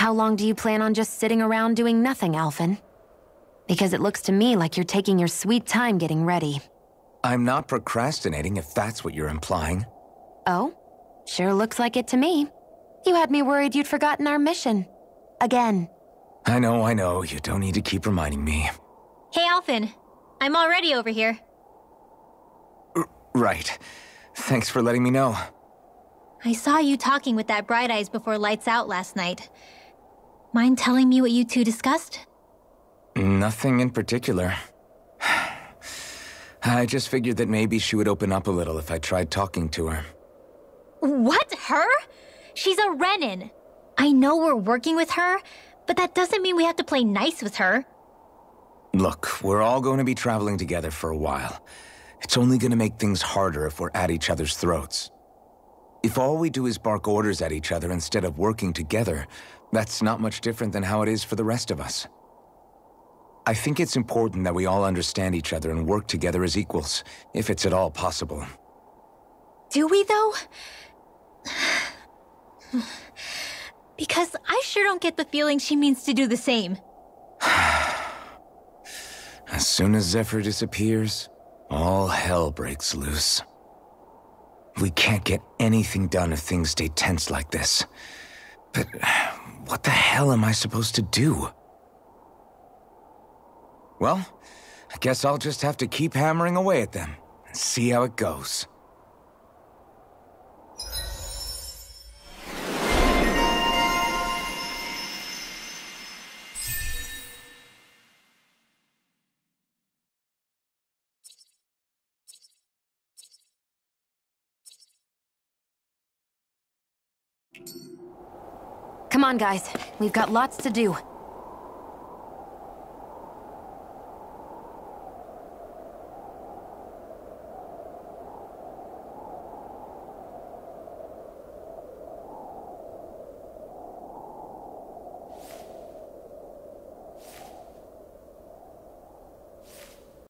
How long do you plan on just sitting around doing nothing, Alphen? Because it looks to me like you're taking your sweet time getting ready. I'm not procrastinating, if that's what you're implying. Oh? Sure looks like it to me. You had me worried you'd forgotten our mission. Again. I know, I know. You don't need to keep reminding me. Hey, Alphen. I'm already over here. R right. Thanks for letting me know. I saw you talking with that Bright Eyes before lights out last night. Mind telling me what you two discussed? Nothing in particular. I just figured that maybe she would open up a little if I tried talking to her. What? Her? She's a Renan. I know we're working with her, but that doesn't mean we have to play nice with her. Look, we're all going to be traveling together for a while. It's only going to make things harder if we're at each other's throats. If all we do is bark orders at each other instead of working together, that's not much different than how it is for the rest of us. I think it's important that we all understand each other and work together as equals, if it's at all possible. Do we, though? because I sure don't get the feeling she means to do the same. as soon as Zephyr disappears, all hell breaks loose. We can't get anything done if things stay tense like this. But what the hell am I supposed to do? Well, I guess I'll just have to keep hammering away at them and see how it goes. Come on, guys. We've got lots to do.